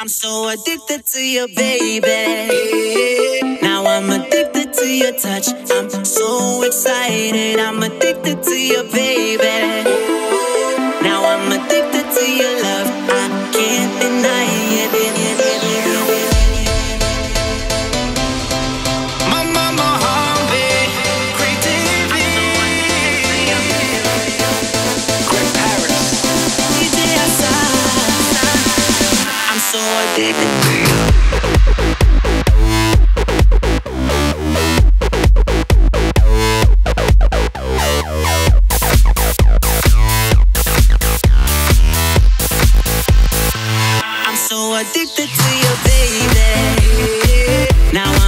I'm so addicted to you, baby. Now I'm addicted to your touch. I'm so excited. I'm addicted to you, baby. addicted to you, baby. Now I'm